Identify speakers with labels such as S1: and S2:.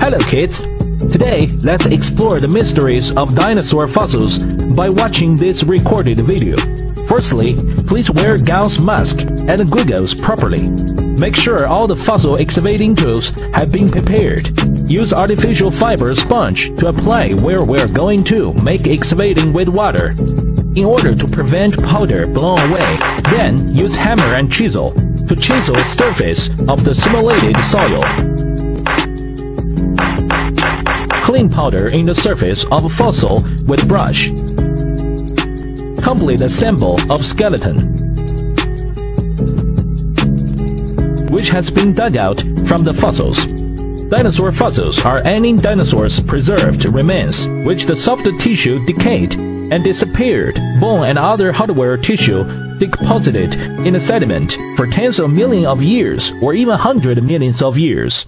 S1: Hello kids! Today, let's explore the mysteries of dinosaur fossils by watching this recorded video. Firstly, please wear Gauze mask and goggles properly. Make sure all the fossil excavating tools have been prepared. Use artificial fiber sponge to apply where we're going to make excavating with water. In order to prevent powder blown away, then use hammer and chisel to chisel surface of the simulated soil. Clean powder in the surface of a fossil with brush. Complete assemble of skeleton, which has been dug out from the fossils. Dinosaur fossils are any dinosaurs preserved remains which the soft tissue decayed and disappeared. Bone and other hardware tissue deposited in the sediment for tens of millions of years or even hundred millions of years.